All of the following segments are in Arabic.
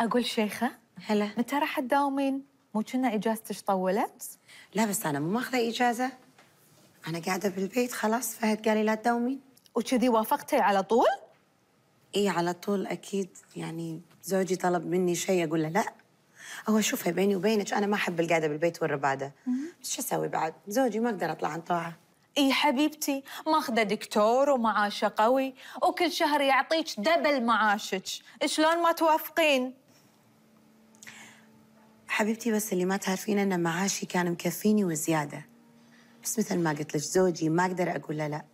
أقول شيخة هلا. متى راح تداومين؟ مو كنا اجازتك طولت؟ لا بس أنا مو ماخذة إجازة. أنا قاعدة بالبيت خلاص فهد قال لي لا تداومين. وكذي وافقتي على طول؟ إي على طول أكيد. يعني زوجي طلب مني شيء أقول له لا. هو شوفي بيني وبينك أنا ما أحب القعدة بالبيت والرباده. بس شو أسوي بعد؟ زوجي ما أقدر أطلع عن طاعة. إي حبيبتي ماخذة دكتور ومعاشه قوي وكل شهر يعطيك دبل معاشك، شلون ما توافقين؟ حبيبتي بس اللي ما تعرفين إن معاشي كان مكفيني وزيادة. بس مثل ما قلت لك زوجي ما أقدر أقول له لا.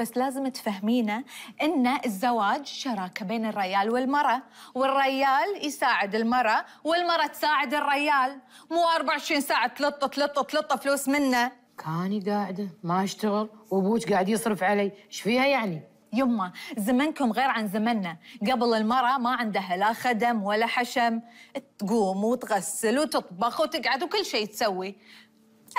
بس لازم تفهمينه إن الزواج شراكة بين الريال والمرأة، والريال يساعد المرأة والمرأة تساعد الريال، مو 24 ساعة تلط تلط تلط فلوس منه. كاني قاعدة ما اشتغل وأبوك قاعد يصرف علي، إيش فيها يعني؟ يما زمنكم غير عن زمننا. قبل المرأة ما عندها لا خدم ولا حشم. تقوم وتغسل وتطبخ وتقعد وكل شيء تسوي.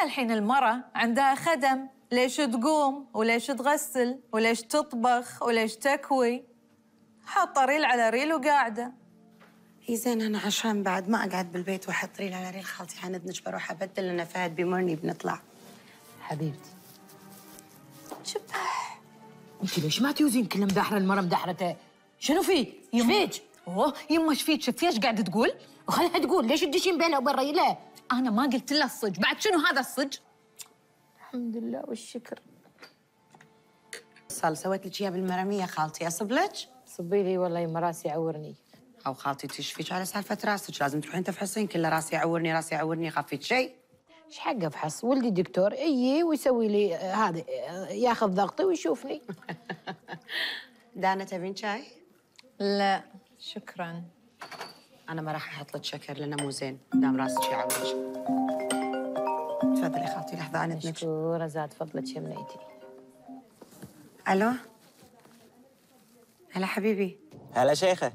الحين المرأة عندها خدم. ليش تقوم؟ وليش تغسل؟ وليش تطبخ؟ وليش تكوي؟ حاطة ريل على ريل وقاعدة. هي زين أنا عشان بعد ما أقعد بالبيت وأحط ريل على ريل خالتي عن إذنج بروح أبدل لأن فهد بيمرني بنطلع. حبيبتي. شبح انت ليش ما تيوزين كل مدحرة المرة مدحرتة؟ شنو في؟ إيش فيك؟ أوه يما إيش فيك شفتي إيش قاعدة تقول؟ وخليها تقول ليش تدشين بينها وبين ريلها؟ أنا ما قلت لها الصج بعد شنو هذا الصج؟ الحمد لله والشكر صال سويت لك اياه بالمرمية خالتي أصب لك صبي لي والله يما راسي يعورني أو خالتي تشفيك على سالفة راسك لازم تروحين تفحصين كله راسي يعورني راسي يعورني خفيت شيء إيش حق افحص؟ ولدي دكتور يجي ويسوي لي آه، هذا آه، ياخذ ضغطي ويشوفني. دانا تبين شاي؟ لا شكرا. أنا ما راح أحط لك شكر لأنه مو زين. دام راسك يعوج تفضلي خالتي لحظة أنا اذنك مشكورة زاد فضلك يا منيتي ألو؟ هلا حبيبي. هلا شيخة.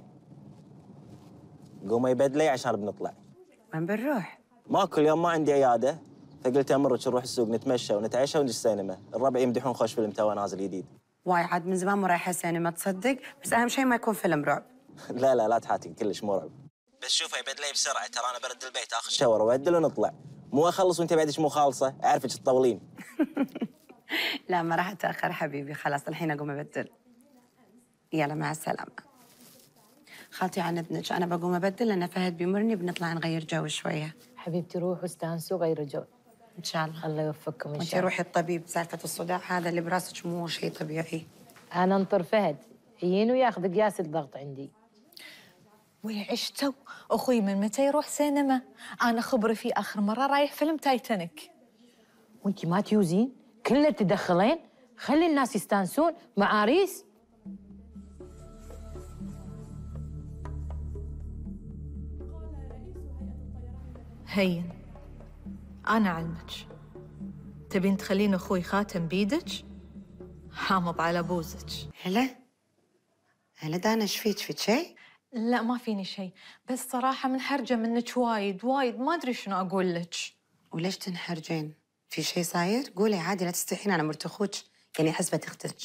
قومي بدلي عشان بنطلع. وين بنروح؟ ماكو اليوم ما عندي عيادة. فقلت امرك نروح السوق نتمشى ونتعشى ونجي السينما الربع يمدحون خوش فيلم تو نازل جديد. واي عاد من زمان مو رايحة سينما تصدق؟ بس أهم شيء ما يكون فيلم رعب. لا لا لا تحاتي كلش مو رعب. بس شوفي بدلي بسرعة ترى أنا برد البيت اخذ shower وابدل ونطلع. مو أخلص وأنت بعدك مو خالصة اعرفك تطولين. لا ما راح أتأخر حبيبي خلاص الحين أقوم أبدل. يلا مع السلامة. خالتي عن اذنك أنا بقوم أبدل لأن فهد بيمرني بنطلع نغير جو شوية. حبيبتي روحوا استانسوا غيروا جو. إن شاء الله. الله يوفقكم إن شاء الله. روحي الطبيب سالفة الصداع هذا اللي براسك مو شيء طبيعي. أنا انطر فهد يجين وياخذ قياس الضغط عندي. ويعشتوا أخوي من متى يروح سينما؟ أنا خبري فيه آخر مرة رايح فيلم تايتانيك. وانت ما تيوزين؟ كله تدخلين؟ خلي الناس يستانسون. مع عريس هين. أنا علمك تبين تخلين أخوي خاتم بيدك؟ حامض على بوزك. هلا؟ هلا دانا إيش فيك؟ فيك شيء لا ما فيني شيء بس صراحة منحرجة منك وايد وايد. ما أدري شنو أقول لك. وليش تنحرجين؟ في شيء صاير؟ قولي عادي لا تستحين أنا مرت أخوك. يعني حسبة أختك.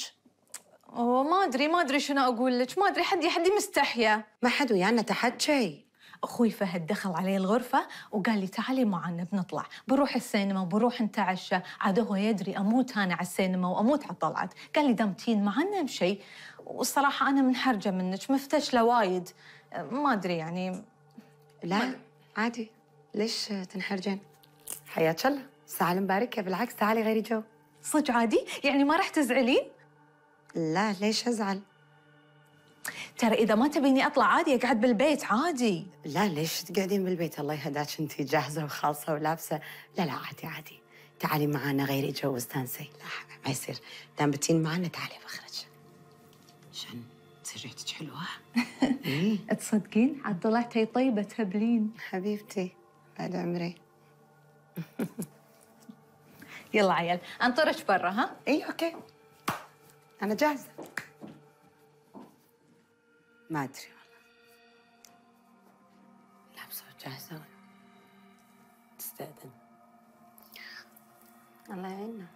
أوه ما أدري ما أدري شنو أقول لك. ما أدري حدي حدي مستحيه ما حد ويانا تحت شيء أخوي فهد دخل علي الغرفة وقال لي تعالي معنا بنطلع. بنروح السينما وبنروح نتعشى. عاد هو يدري أموت أنا على السينما وأموت على الطلعات. قال لي دام تين معنا بشيء والصراحة أنا منحرجة منك مفتشلة وايد. ما أدري يعني. لا عادي. ليش تنحرجين؟ حياك الله. ساعة مباركة بالعكس تعالي غيري جو. صدق عادي؟ يعني ما راح تزعلين؟ لا ليش أزعل؟ ترى إذا ما تبيني أطلع عادي أقعد بالبيت عادي. لا ليش تقعدين بالبيت؟ الله يهداك أنت جاهزة وخالصة ولابسة. لا لا عادي عادي. تعالي معانا غيري جو واستانسي. لا ما يصير. دام بتين معانا تعالي بخرج. عشان تصير ريحتك حلوة؟ إيه، تصدقين؟ عاد طلعتي طيبة تهبلين. حبيبتي بعد عمري. يلا عيال أنطرش برا ها؟ اي أوكي. أنا جاهزة. ما أدري والله. لابسه ولا تستأذن. الله يعيننا.